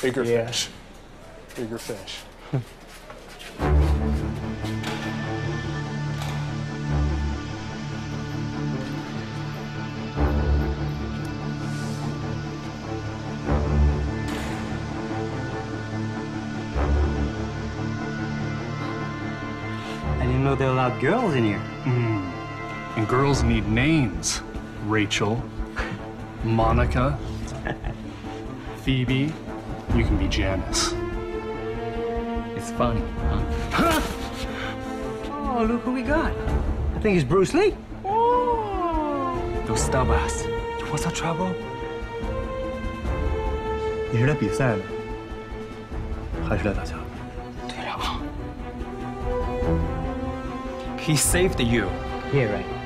Bigger Yeah. fish. Bigger fish. I didn't know they allowed girls in here. Mm. And girls need names. Rachel, Monica, Phoebe, you can be Janice. It's funny, huh? oh, look who we got. I think it's Bruce Lee. Oh. Those stub You want some trouble? You here to fight? Or to play? He saved you. Yeah, right.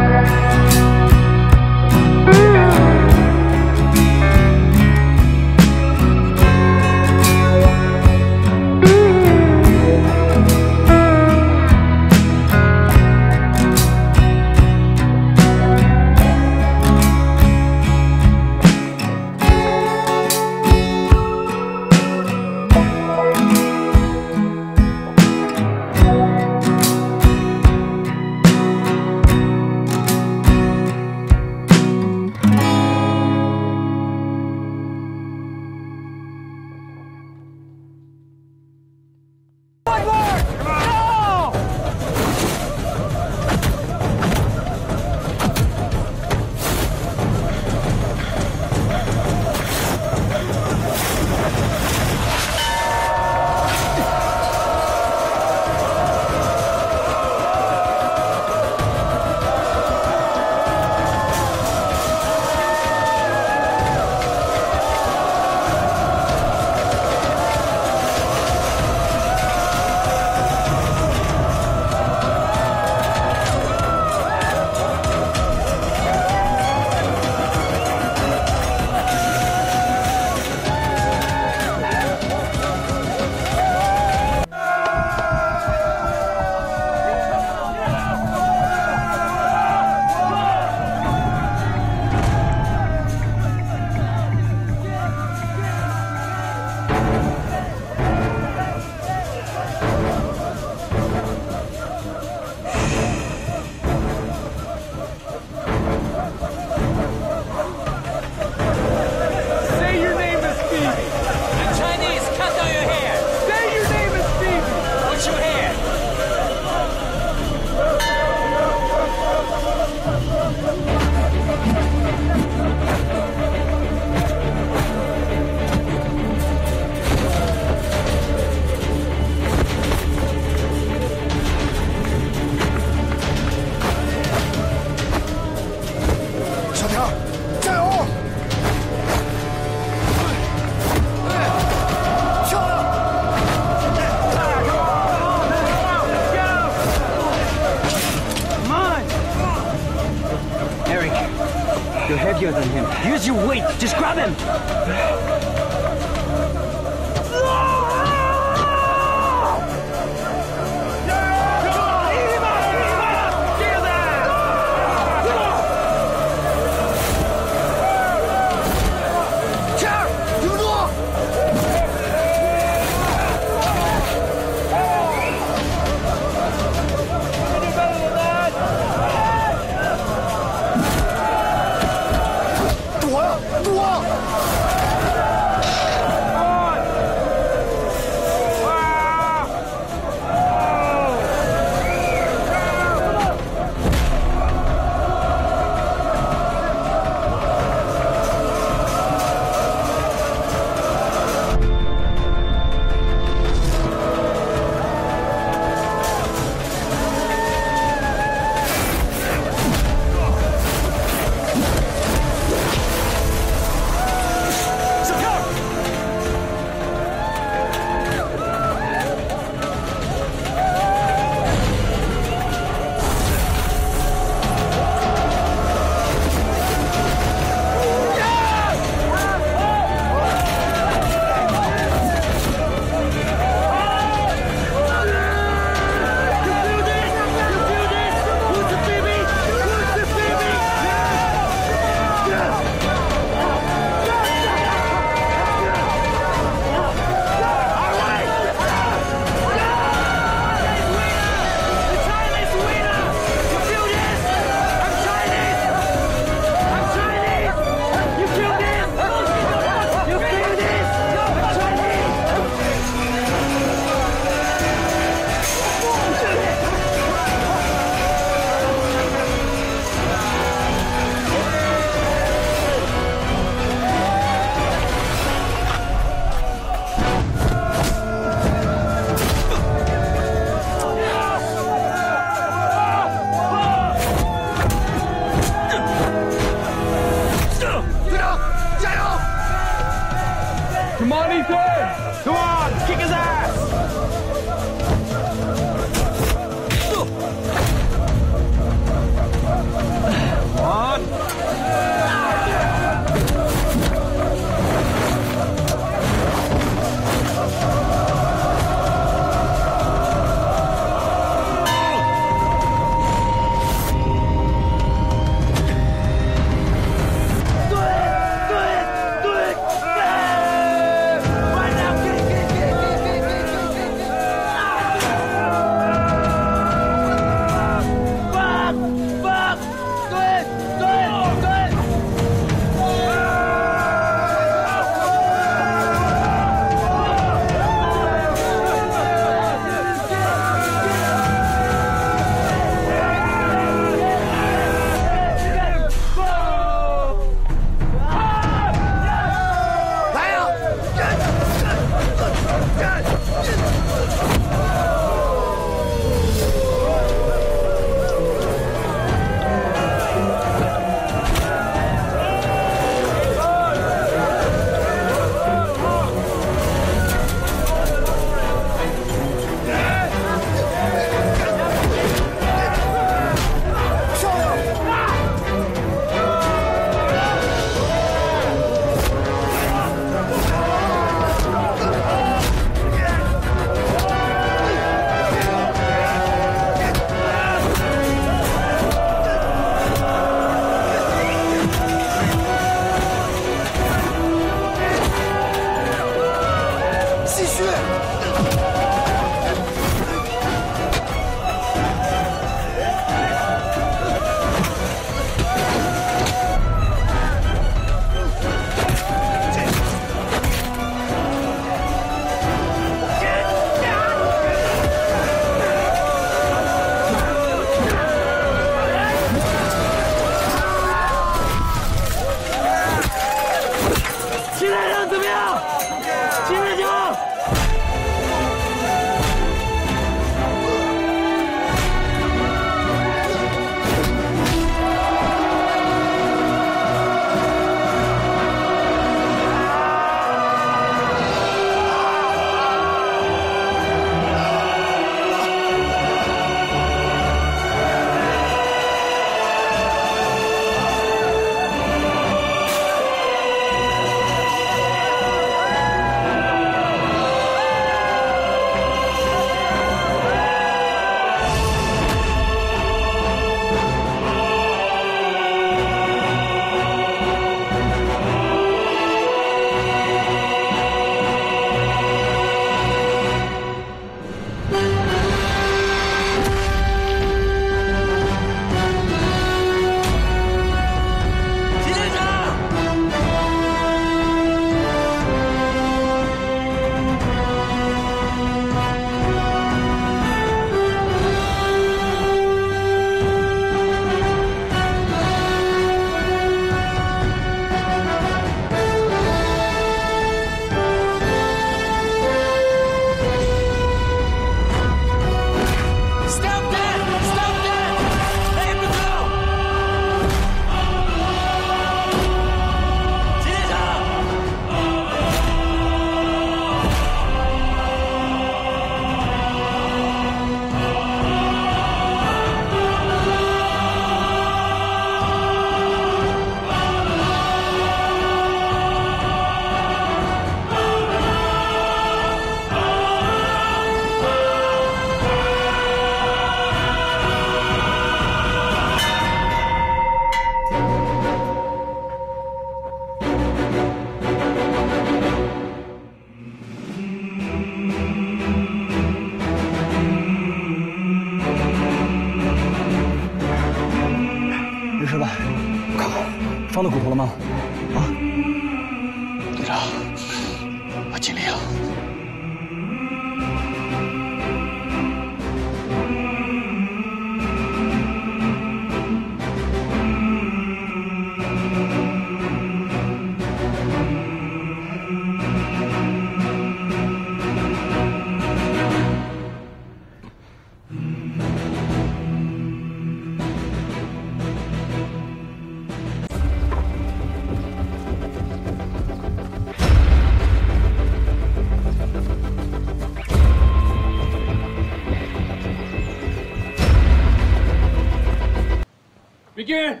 Begin!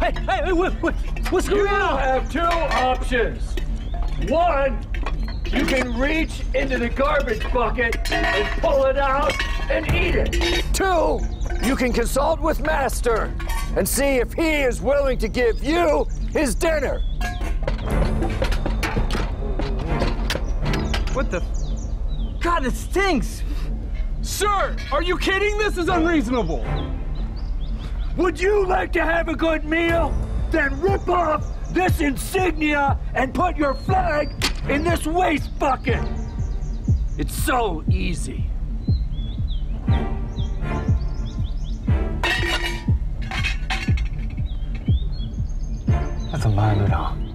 Hey, hey, hey, wait, wait, what's going You on? have two options. One, you can reach into the garbage bucket and pull it out and eat it. Two, you can consult with Master and see if he is willing to give you his dinner. What the? God, it stinks! Sir, are you kidding? This is unreasonable. Would you like to have a good meal? Then rip off this insignia and put your flag in this waste bucket. It's so easy. That's a line at all.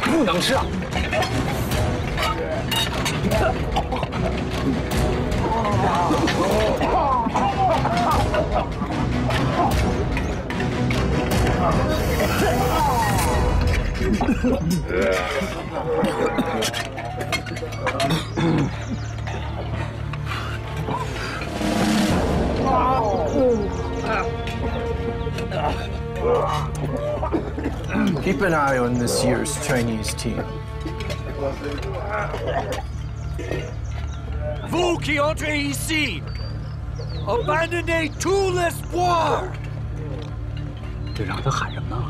不能吃啊！！Keep an eye on this year's Chinese team. Vous qui entrez ici, abandonnez tout l'espoir. 队长，他喊什么呢？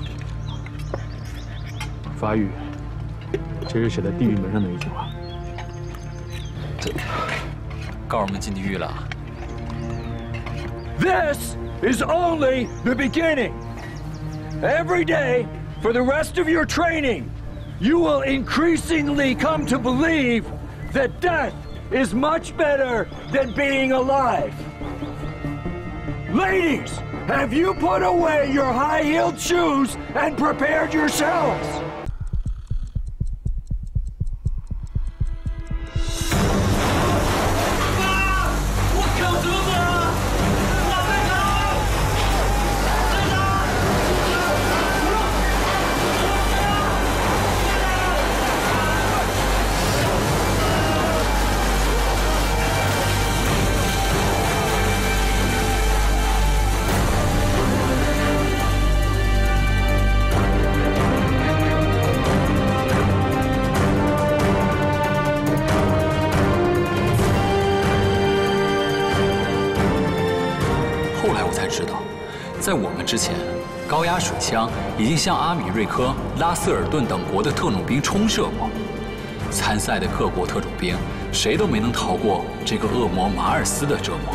法语，这是写在地狱门上的一句话。告诉我们进地狱了。 This is only the beginning. Every day, for the rest of your training, you will increasingly come to believe that death is much better than being alive. Ladies, have you put away your high heeled shoes and prepared yourselves? 之前，高压水枪已经向阿米瑞科、拉斯尔顿等国的特种兵冲射过。参赛的各国特种兵，谁都没能逃过这个恶魔马尔斯的折磨。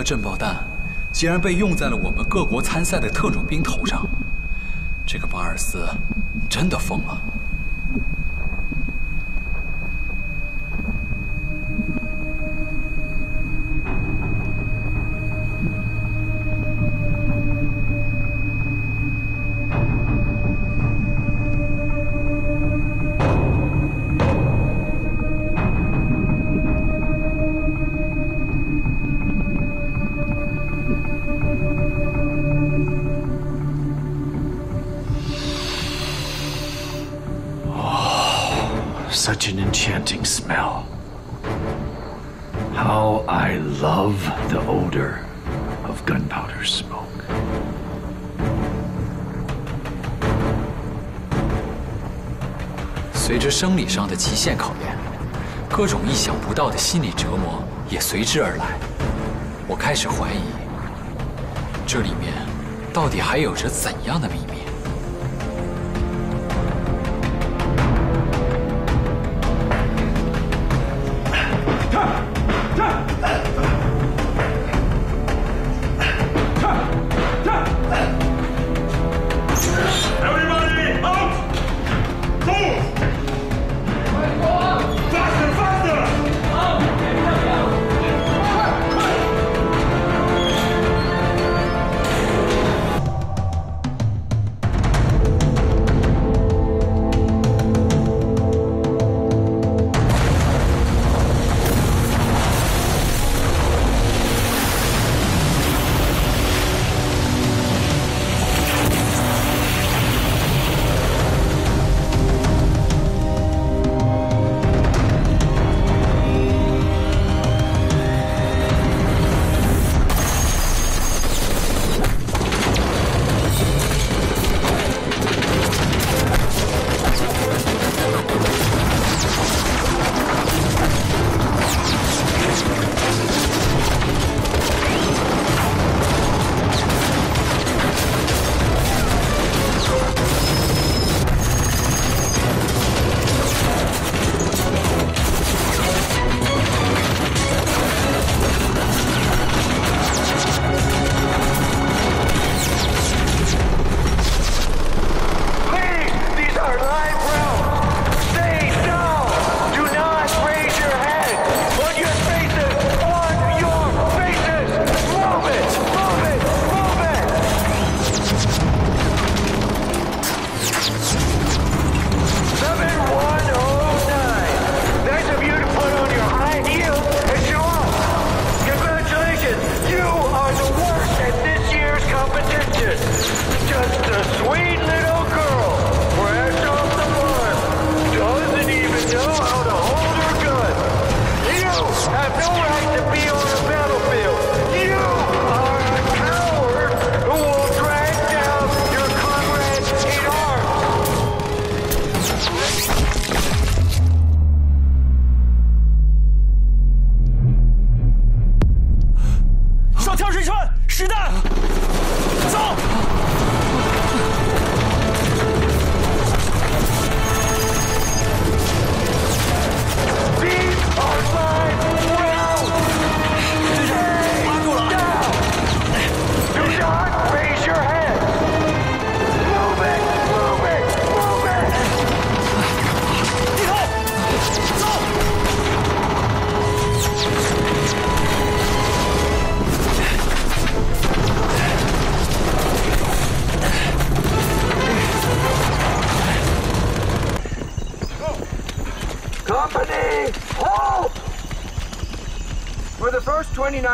的震爆弹，竟然被用在了我们各国参赛的特种兵头上。这个巴尔斯真的疯了。生理上的极限考验，各种意想不到的心理折磨也随之而来。我开始怀疑，这里面到底还有着怎样的秘密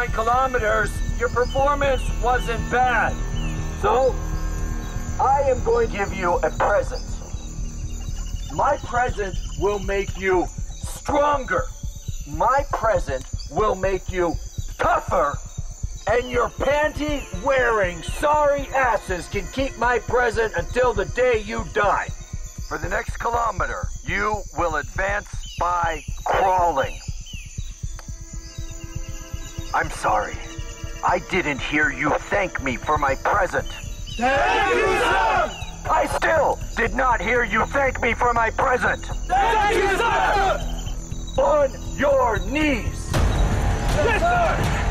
29 kilometers, your performance wasn't bad. So, I am going to give you a present. My present will make you stronger. My present will make you tougher. And your panty wearing sorry asses can keep my present until the day you die. For the next kilometer, you will advance by crawling. I'm sorry. I didn't hear you thank me for my present. Thank you, sir! I still did not hear you thank me for my present. Thank you, sir! On your knees. Yes, sir!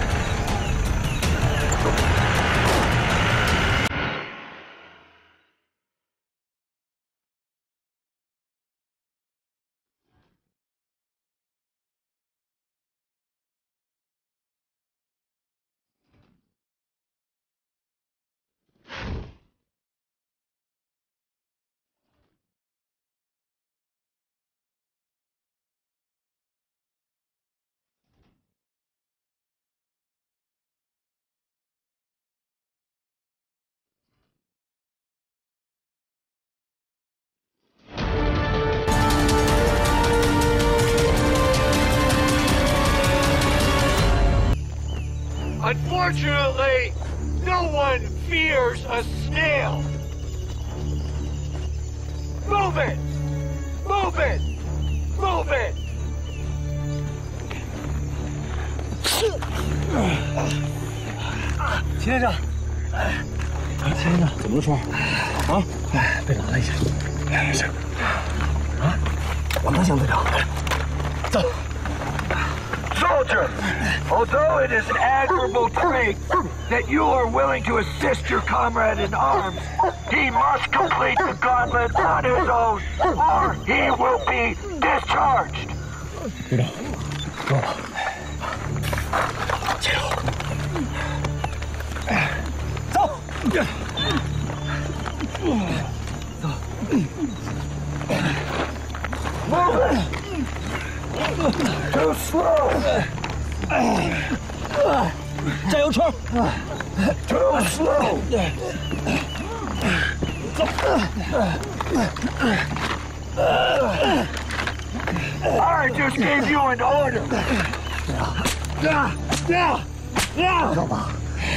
Unfortunately, no one fears a snail. Move it! Move it! Move it! 秦连长，秦连长，怎么了，川？啊，被打了一下。没事。啊，我能行，队长。走。 although it is an admirable trait that you are willing to assist your comrade in arms, he must complete the gauntlet on his own, or he will be discharged. Go. Move it! Too slow! 加油，川！Too slow. I just gave you an order.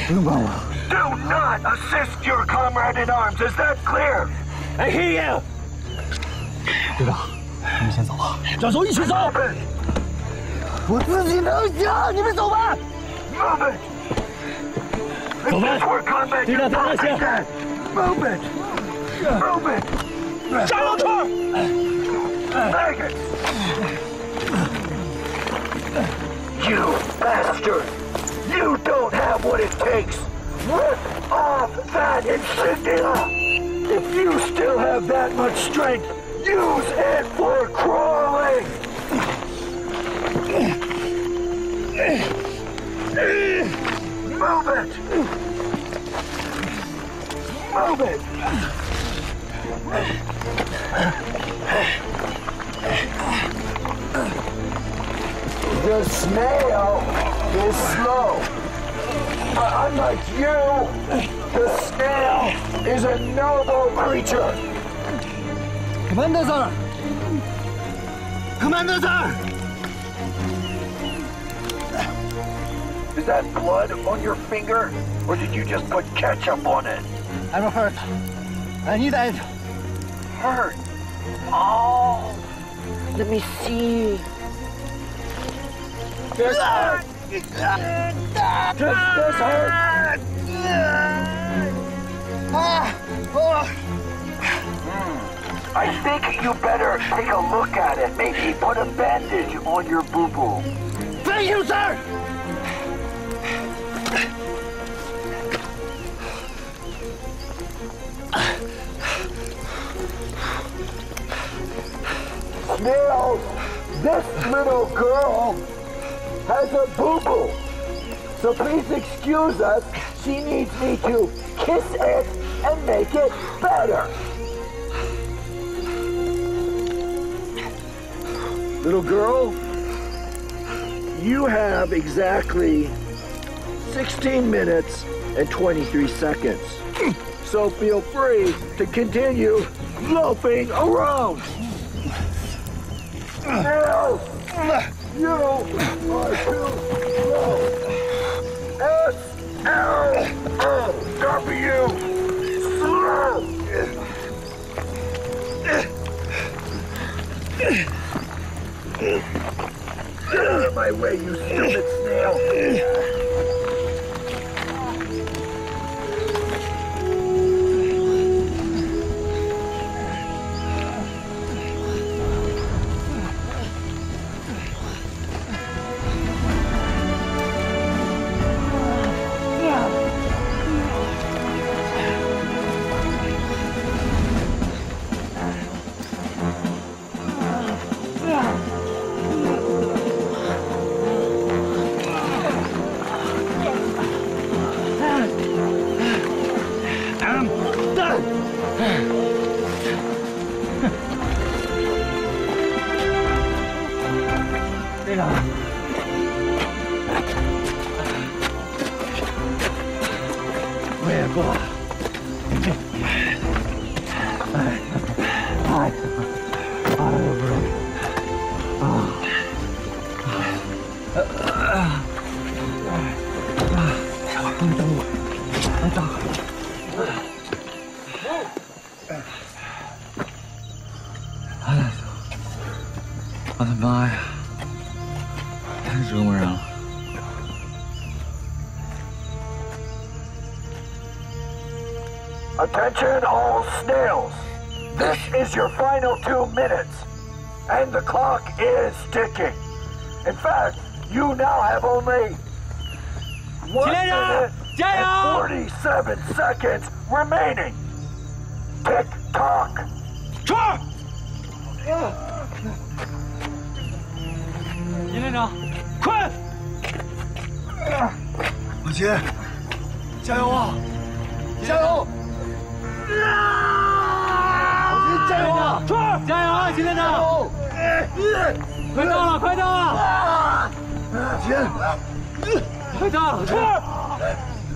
不用管我。Do not assist your comrade in arms. Is that clear? I hear you. 队长，你们先走吧。战手一起走。我自己能行，你们走吧。 Move it. 走吧 This is where combat 队长， gets 等我一下。 dead. Move it. Move it. 加油，川！ Maggots. You bastard. You don't have what it takes. Rip off that insignia. If you still have that much strength, use it for crawling. Move it. Move it. The snail is slow. But unlike you, the snail is a noble creature. Commander sir! That blood on your finger? Or did you just put ketchup on it? I'm hurt. I need aid. Hurt. Oh. Let me see. This hurt. Does this hurt? Hmm. I think you better take a look at it. Maybe put a bandage on your boo-boo. Thank you, sir! Snails, this little girl has a boo-boo. So please excuse us. She needs me to kiss it and make it better. Little girl, you have exactly 16 minutes and 23 seconds. So feel free to continue loafing around. Now, you are too slow. S L O W. Slow. Get out of my way, you stupid snail. Seconds remaining. Tick tock. 金连长，快！老秦，加油啊！加油！老秦，加油啊！去！加油啊，金连长！快到了，快到了！老秦，快到了，去！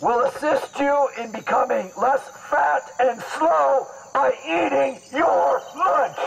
will assist you in becoming less fat and slow by eating your lunch.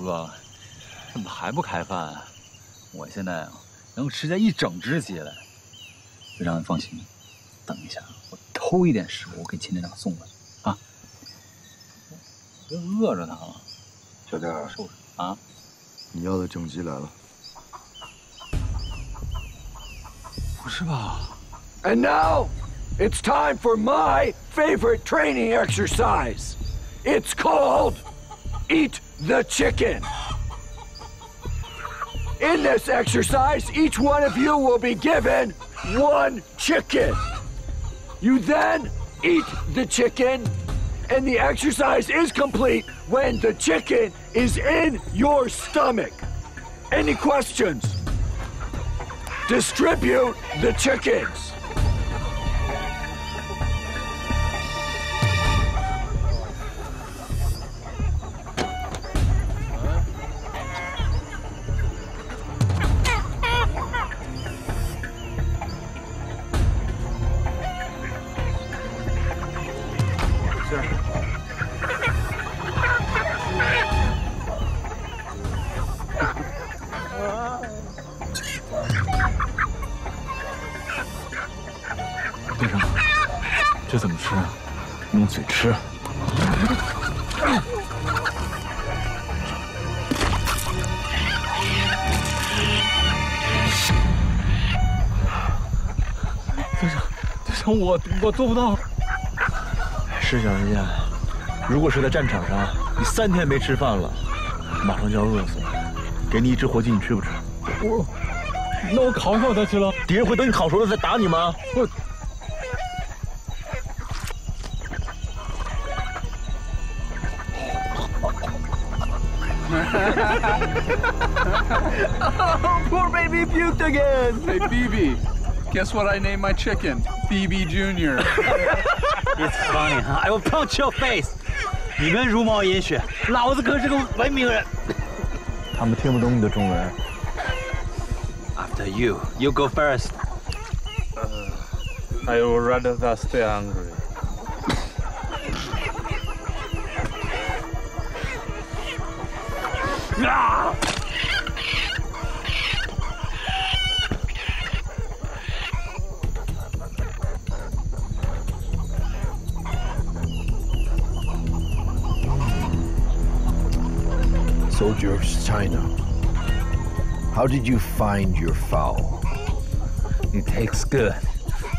我也饿了，怎么还不开饭啊？我现在啊能吃下一整只鸡来。队长，你放心，等一下，我偷一点食物给秦队长送过去啊。别饿着他了，小点儿，受啊！你要的整鸡来了。不是吧？And now, it's time for my favorite training exercise. It's called Eat the Chicken. In this exercise, each one of you will be given one chicken. You then eat the chicken, and the exercise is complete when the chicken is in your stomach. Any questions? Distribute the chickens. 我我做不到。是小日健，如果是在战场上，你三天没吃饭了，马上就要饿死了。给你一只活鸡，你吃不吃？我，那我烤烤它去了。敌人会等你烤熟了再打你吗？我。Poor baby puked again. Hey, BB, guess what I named my chicken? BB Junior. It's funny, huh? I will punch your face. 你们茹毛饮血，老子可是个文明人。他们听不懂你的中文。 After you, you go first. I would rather not stay hungry. Soldier China, how did you find your fowl? It tastes good.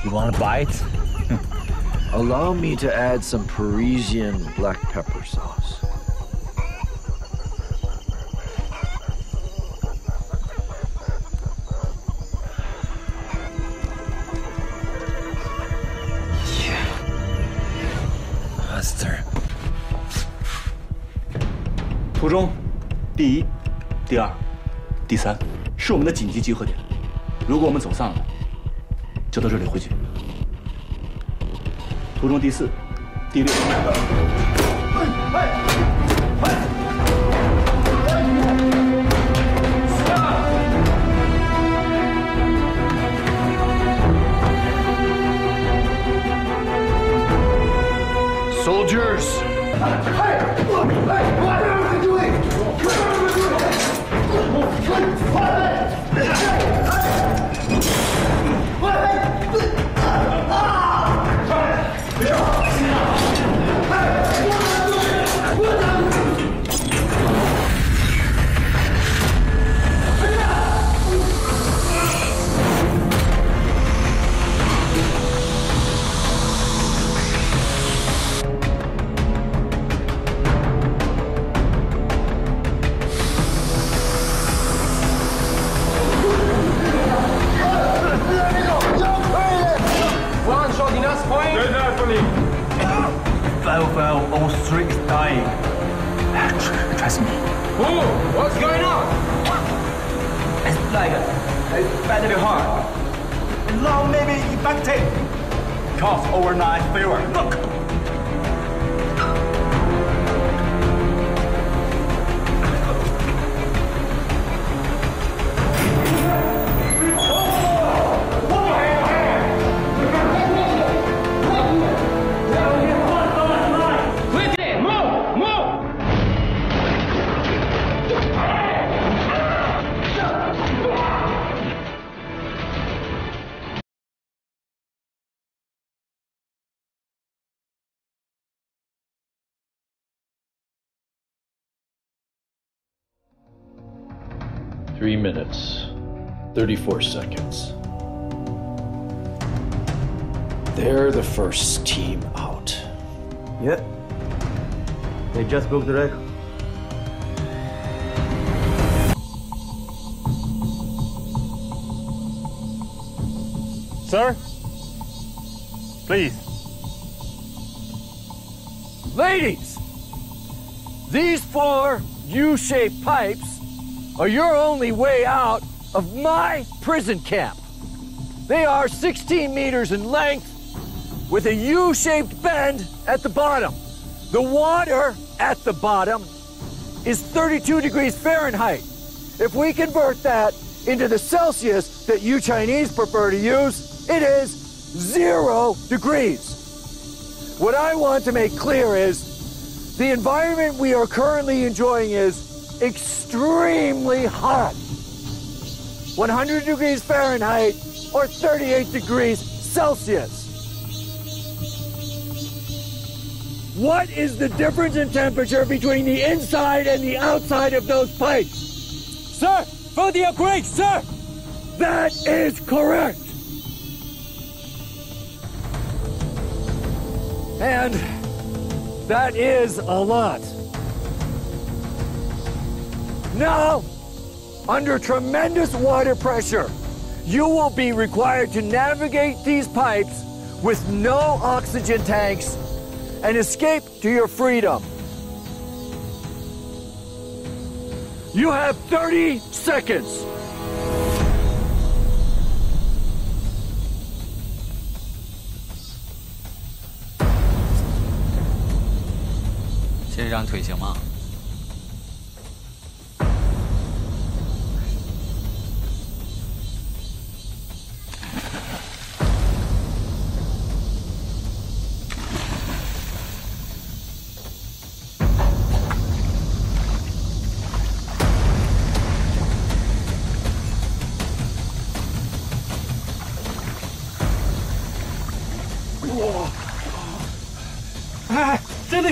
You want a bite? Allow me to add some Parisian black pepper sauce. 是我们的紧急集合点。如果我们走散了，就到这里汇聚。途中第四、第六。Minutes, 34 seconds. They're the first team out. Yep. They just broke the record. Sir? Please. Ladies! These four U-shaped pipes are your only way out of my prison camp. They are 16 meters in length with a U-shaped bend at the bottom. The water at the bottom is 32 degrees Fahrenheit. If we convert that into the Celsius that you Chinese prefer to use, it is zero degrees. What I want to make clear is the environment we are currently enjoying is extremely hot. 100 degrees Fahrenheit or 38 degrees Celsius. What is the difference in temperature between the inside and the outside of those pipes? Sir, fully agree, sir. That is correct. And that is a lot. Now, under tremendous water pressure, you will be required to navigate these pipes with no oxygen tanks and escape to your freedom. You have 30 seconds. 这张腿行吗？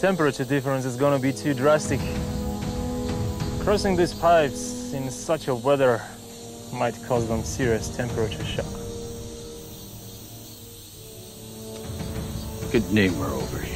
Temperature difference is gonna be too drastic. Crossing these pipes in such a weather might cause them serious temperature shock. Get Namer over here.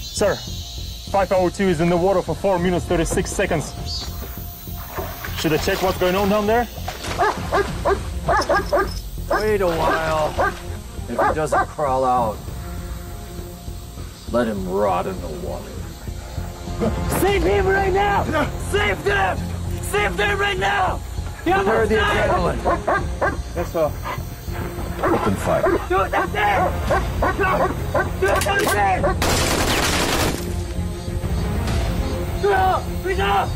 Sir, 502 is in the water for 4 minutes 36 seconds. Should I check what's going on down there? Wait a while. If he doesn't crawl out, let him rot in the water. Save him right now! Save them! Save them right now! You Prepare the understand? adrenaline. Yes, sir. Open fire. Shoot that thing! Shoot that thing! No!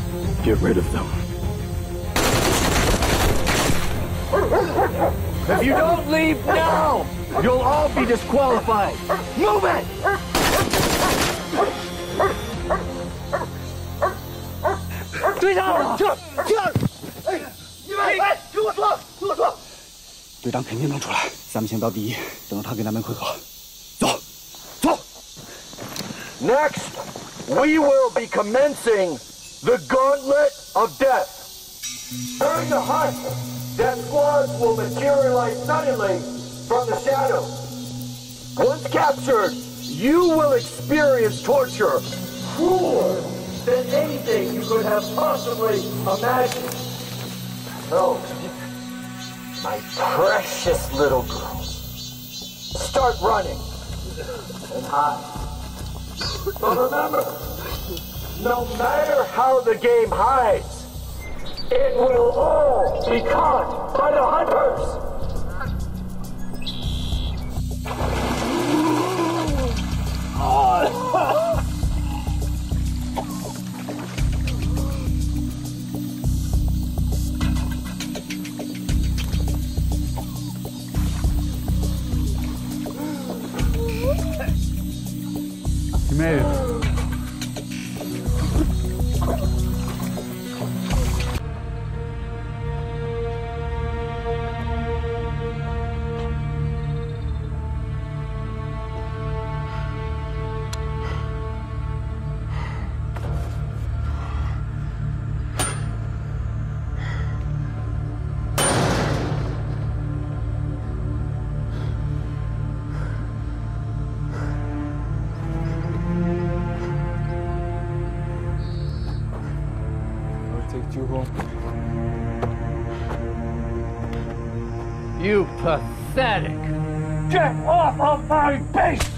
Get rid of them. If you don't leave now, you'll all be disqualified. Move it! Three dollars! Jump! Jump! Hey! You might! Two o'clock! 队长肯定能出来，咱们先到第一，等着他给咱们汇合。 Next, we will be commencing the Gauntlet of Death. During the hunt, death squads will materialize suddenly from the shadows. Once captured, you will experience torture crueler than anything you could have possibly imagined. So, my precious little girl, start running and hide. But remember, no matter how the game hides, it will all be caught by the hunters. You my base!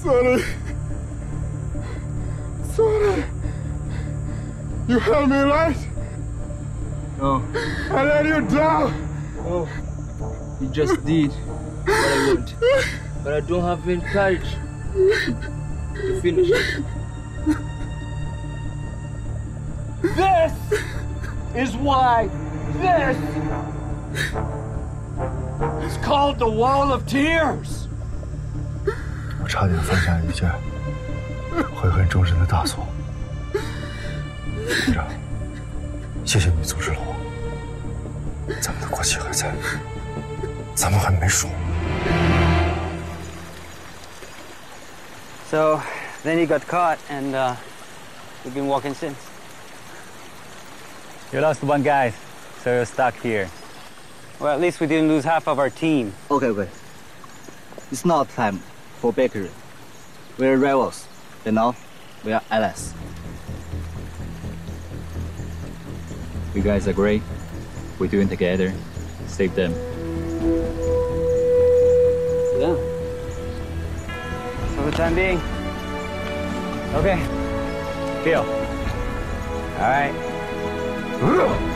Sonny. Sonny. You held me right. No. I let you down. Oh, you just did what I want. But I don't have any courage to finish it. This is why this build the wall of tears. 我差点犯下一件悔恨终身的大错。队长，谢谢你阻止了我。咱们的国旗还在，咱们还没输。 So, then you got caught, and uh, we've been walking since. You lost one guy, so you're stuck here. Well, at least we didn't lose half of our team. Okay, okay. It's not time for bakery. We're rivals, you know? We are allies. You guys agree? We're doing together. Save them. Yeah. For the time being. Okay. Deal. All right. Come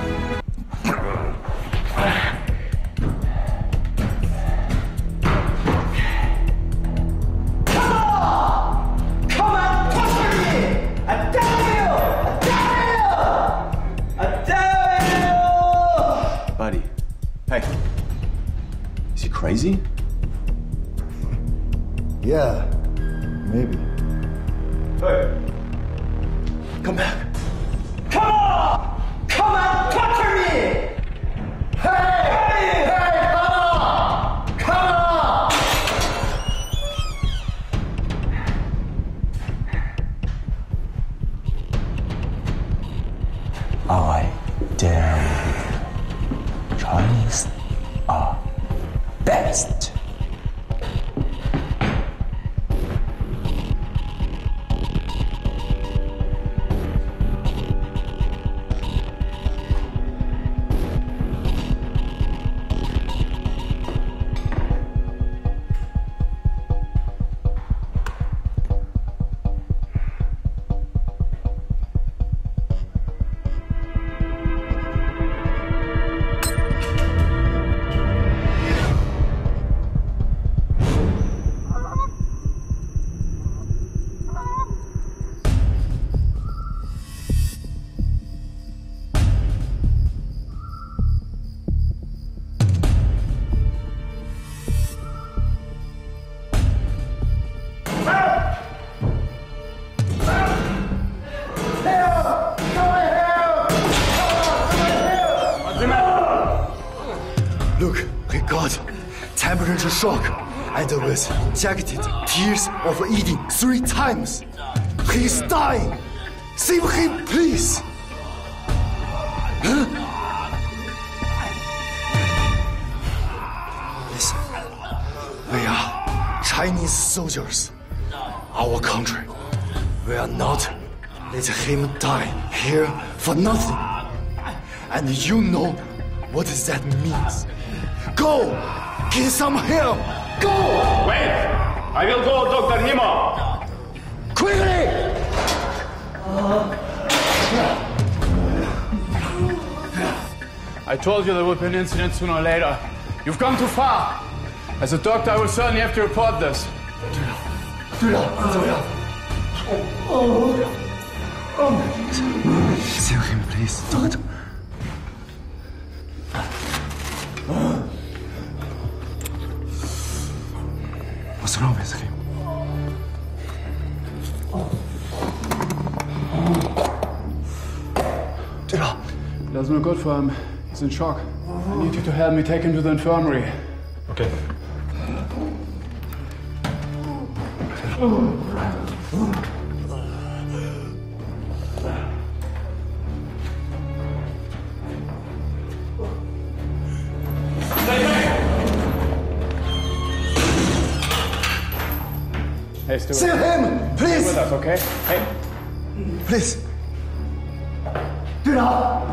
with jagged tears of eating three times. He's dying. Save him, please. Huh? Listen, we are Chinese soldiers. Our country. We are not let him die here for nothing. And you know what that means. Go! Get some help! Go! Wait! I will go, Dr. Nemo! Quickly! I told you there would be an incident sooner or later. You've gone too far. As a doctor, I will certainly have to report this. Do not, do not. Oh, oh. Save him, please, doctor. infirm. He's in shock. I need you to help me take him to the infirmary. Okay. Hey, Stuart. Save him! Please! Stay with us, okay? Hey. Please. Do not!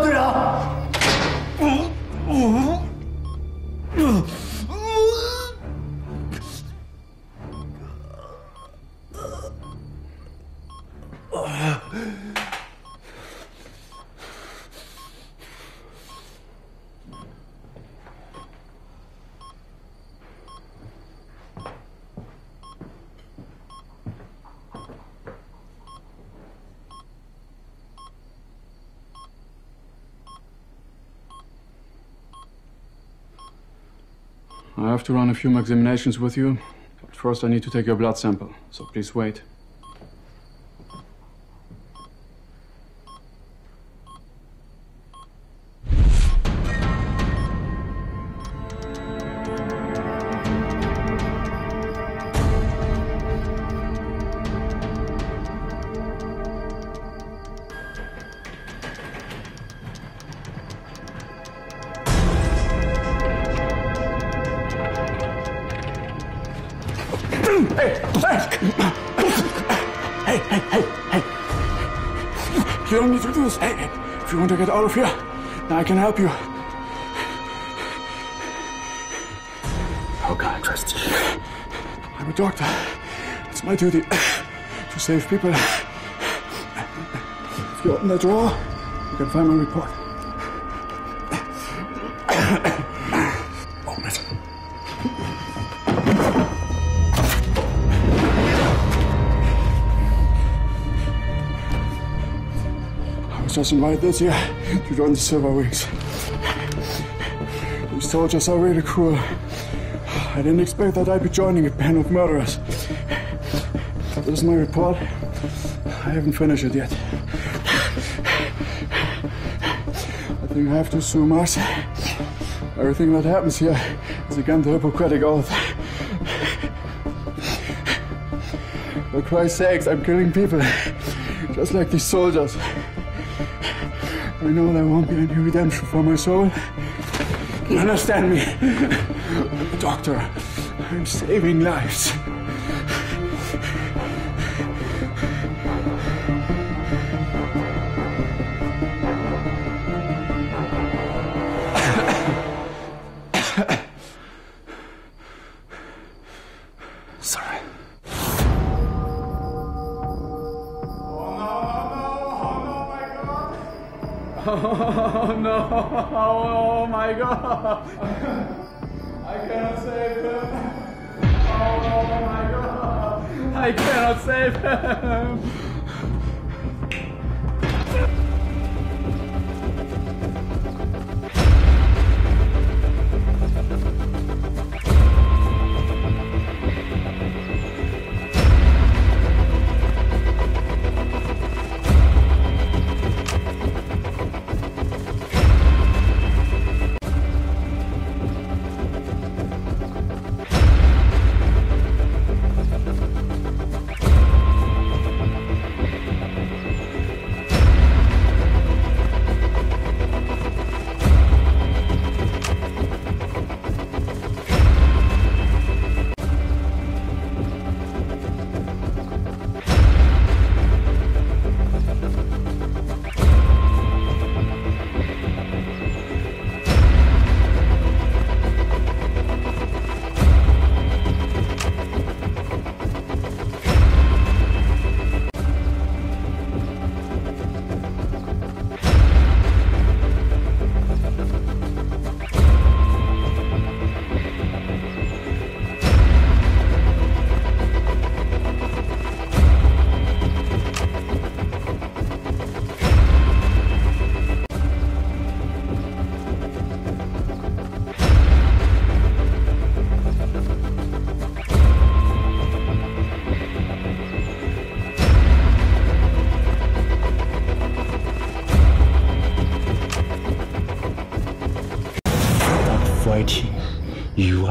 队长。I have to run a few examinations with you. But first, I need to take your blood sample, so please wait. Help you. Oh God, I trust you? I'm a doctor. It's my duty to save people. If you open the drawer, you can find my report. Just invited this year to join the Silver Wings. These soldiers are really cruel. I didn't expect that I'd be joining a band of murderers. This is my report. I haven't finished it yet. I think I have to sue Mars. Everything that happens here is against the Hippocratic Oath. For Christ's sakes, I'm killing people. Just like these soldiers. I know there won't be any redemption for my soul. You understand me? Doctor. I'm saving lives.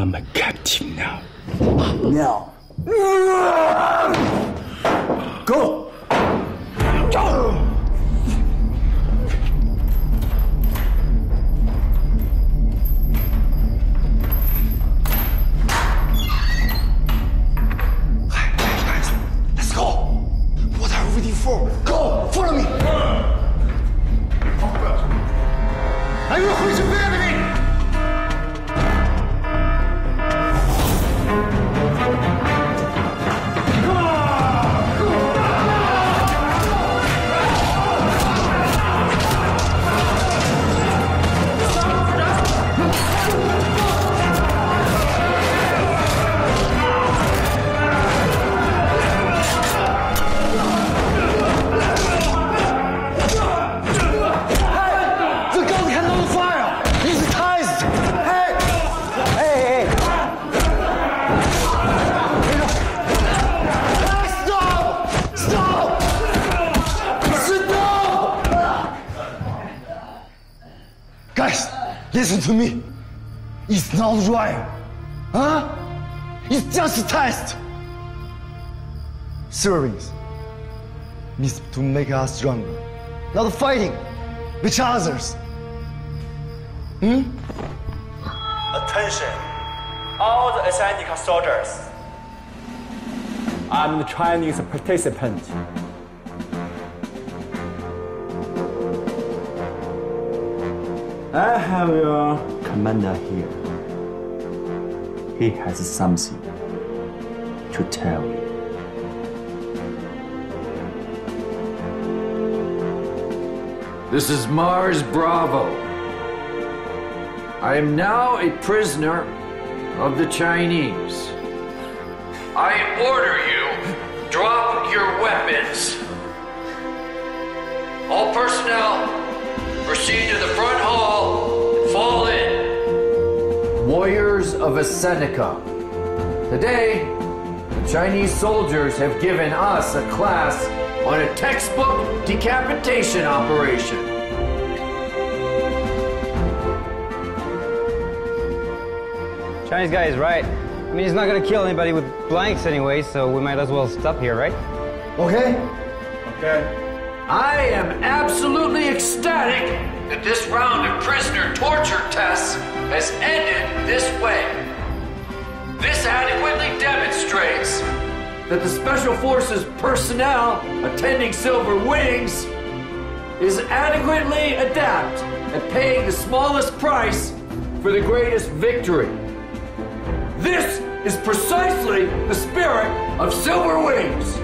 Are my Listen to me. It's not right. Huh? It's just a test. Service means to make us stronger, not fighting with others. Hmm? Attention, all the Islamic soldiers. I'm the Chinese participant. I have your commander here. He has something to tell you. This is Mars Bravo. I am now a prisoner of the Chinese. I order you, drop your weapons. All personnel, proceed to the front Warriors of Asenica. Today, the Chinese soldiers have given us a class on a textbook decapitation operation. Chinese guy is right. I mean, he's not gonna kill anybody with blanks anyway, so we might as well stop here, right? Okay? Okay. I am absolutely ecstatic that this round of prisoner torture tests has ended this way. This adequately demonstrates that the Special Forces personnel attending Silver Wings is adequately adept at paying the smallest price for the greatest victory. This is precisely the spirit of Silver Wings.